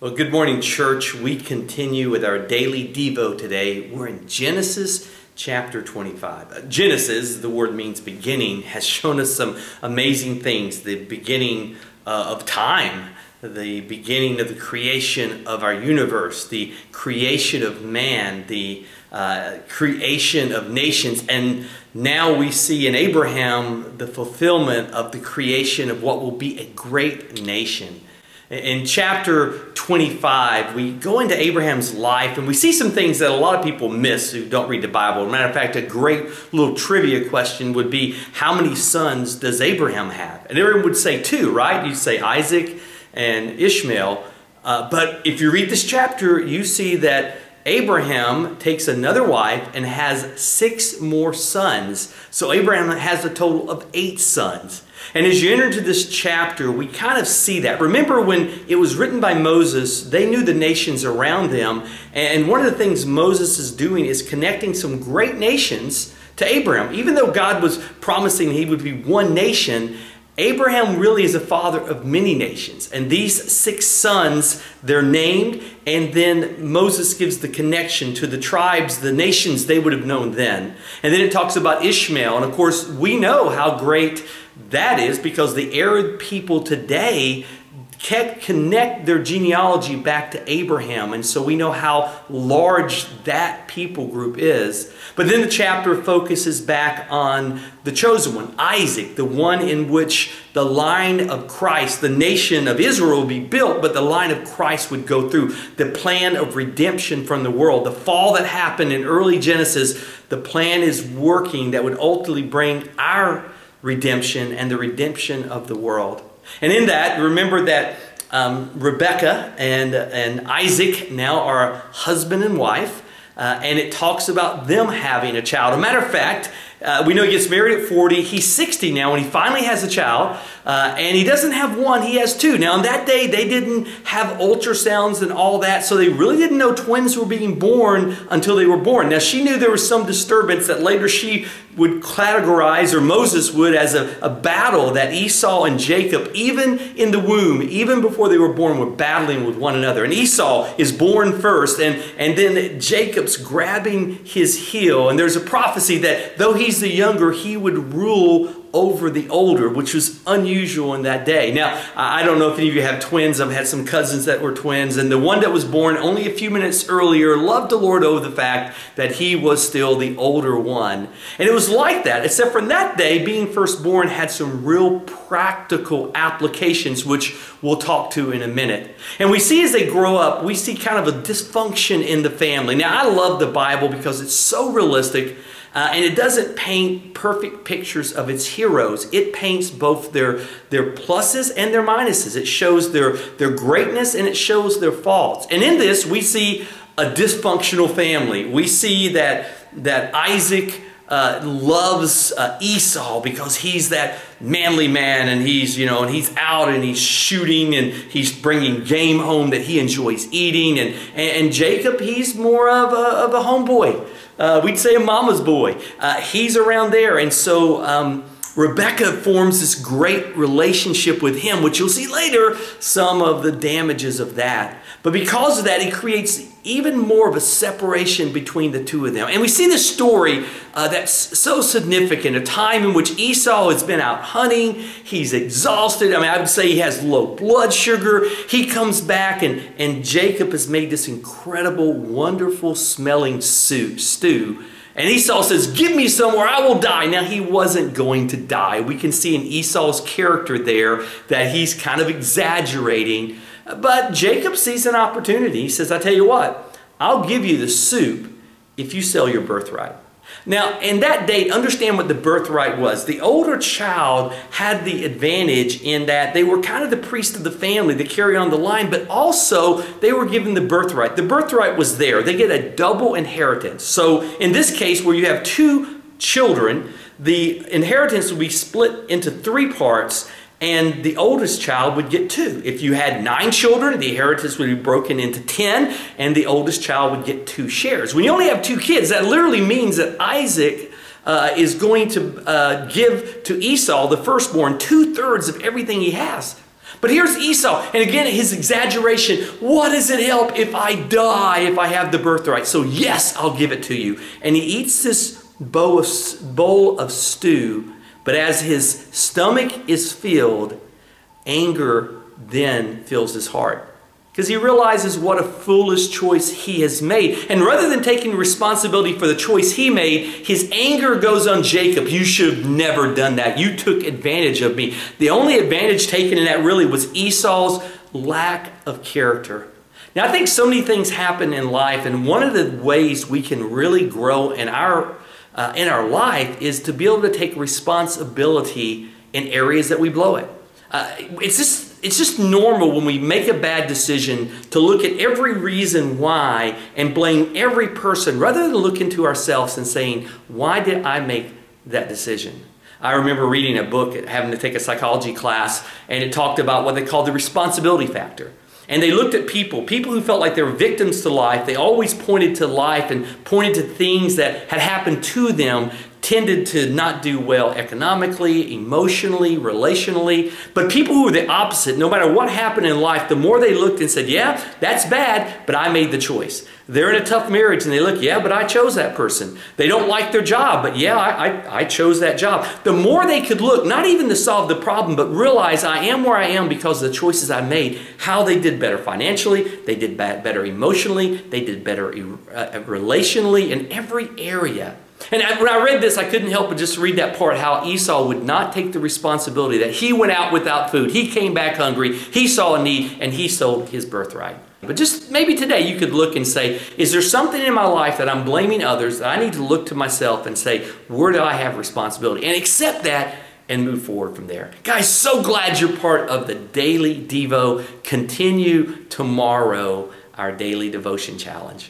Well, good morning, church. We continue with our daily Devo today. We're in Genesis chapter 25. Uh, Genesis, the word means beginning, has shown us some amazing things. The beginning uh, of time, the beginning of the creation of our universe, the creation of man, the uh, creation of nations, and now we see in Abraham the fulfillment of the creation of what will be a great nation. In chapter 25, we go into Abraham's life and we see some things that a lot of people miss who don't read the Bible. matter of fact, a great little trivia question would be how many sons does Abraham have? And everyone would say two, right? You'd say Isaac and Ishmael. Uh, but if you read this chapter, you see that Abraham takes another wife and has six more sons. So Abraham has a total of eight sons. And as you enter into this chapter, we kind of see that. Remember when it was written by Moses, they knew the nations around them. And one of the things Moses is doing is connecting some great nations to Abraham. Even though God was promising he would be one nation, Abraham really is a father of many nations. And these six sons, they're named, and then Moses gives the connection to the tribes, the nations they would have known then. And then it talks about Ishmael. And of course, we know how great that is because the Arab people today connect their genealogy back to Abraham. And so we know how large that people group is. But then the chapter focuses back on the chosen one, Isaac, the one in which the line of Christ, the nation of Israel would be built, but the line of Christ would go through. The plan of redemption from the world. The fall that happened in early Genesis, the plan is working that would ultimately bring our redemption and the redemption of the world. And in that, remember that um, Rebecca and, and Isaac now are husband and wife. Uh, and it talks about them having a child. A matter of fact, uh, we know he gets married at 40. He's 60 now and he finally has a child. Uh, and he doesn't have one, he has two. Now, in that day, they didn't have ultrasounds and all that, so they really didn't know twins were being born until they were born. Now, she knew there was some disturbance that later she would categorize, or Moses would, as a, a battle that Esau and Jacob, even in the womb, even before they were born, were battling with one another. And Esau is born first, and, and then Jacob's grabbing his heel. And there's a prophecy that though the younger, he would rule over the older, which was unusual in that day. Now, I don't know if any of you have twins. I've had some cousins that were twins, and the one that was born only a few minutes earlier loved the Lord over the fact that he was still the older one. And it was like that, except for that day, being firstborn had some real practical applications, which we'll talk to in a minute. And we see as they grow up, we see kind of a dysfunction in the family. Now, I love the Bible because it's so realistic uh, and it doesn't paint perfect pictures of its heroes. It paints both their, their pluses and their minuses. It shows their, their greatness and it shows their faults. And in this, we see a dysfunctional family. We see that, that Isaac uh, loves uh, Esau because he's that manly man and he's, you know, and he's out and he's shooting and he's bringing game home that he enjoys eating. And, and, and Jacob, he's more of a, of a homeboy. Uh, we'd say a mama's boy. Uh, he's around there. And so um, Rebecca forms this great relationship with him, which you'll see later some of the damages of that. But because of that, he creates even more of a separation between the two of them. And we see this story uh, that's so significant, a time in which Esau has been out hunting, he's exhausted. I mean, I would say he has low blood sugar. He comes back, and, and Jacob has made this incredible, wonderful smelling soup, stew. And Esau says, Give me some or I will die. Now, he wasn't going to die. We can see in Esau's character there that he's kind of exaggerating but Jacob sees an opportunity. He says, I tell you what, I'll give you the soup if you sell your birthright. Now, in that day, understand what the birthright was. The older child had the advantage in that they were kind of the priest of the family to carry on the line, but also they were given the birthright. The birthright was there. They get a double inheritance. So, in this case, where you have two children, the inheritance will be split into three parts, and the oldest child would get two. If you had nine children, the inheritance would be broken into 10, and the oldest child would get two shares. When you only have two kids, that literally means that Isaac uh, is going to uh, give to Esau, the firstborn, two thirds of everything he has. But here's Esau, and again, his exaggeration. What does it help if I die, if I have the birthright? So, yes, I'll give it to you. And he eats this bowl of, bowl of stew, but as his stomach is filled, anger then fills his heart because he realizes what a foolish choice he has made. And rather than taking responsibility for the choice he made, his anger goes on Jacob. You should have never done that. You took advantage of me. The only advantage taken in that really was Esau's lack of character. Now, I think so many things happen in life, and one of the ways we can really grow in our, uh, in our life is to be able to take responsibility in areas that we blow it. Uh, it's just it's just normal when we make a bad decision to look at every reason why and blame every person rather than look into ourselves and saying, why did I make that decision? I remember reading a book, having to take a psychology class, and it talked about what they called the responsibility factor. And they looked at people, people who felt like they were victims to life. They always pointed to life and pointed to things that had happened to them tended to not do well economically, emotionally, relationally. But people who were the opposite, no matter what happened in life, the more they looked and said, Yeah, that's bad, but I made the choice. They're in a tough marriage and they look, Yeah, but I chose that person. They don't like their job, but yeah, I, I, I chose that job. The more they could look, not even to solve the problem, but realize I am where I am because of the choices I made, how they did better financially, they did better emotionally, they did better uh, relationally, in every area. And when I read this, I couldn't help but just read that part how Esau would not take the responsibility that he went out without food. He came back hungry. He saw a need and he sold his birthright. But just maybe today you could look and say, is there something in my life that I'm blaming others that I need to look to myself and say, where do I have responsibility? And accept that and move forward from there. Guys, so glad you're part of the Daily Devo. Continue tomorrow our daily devotion challenge.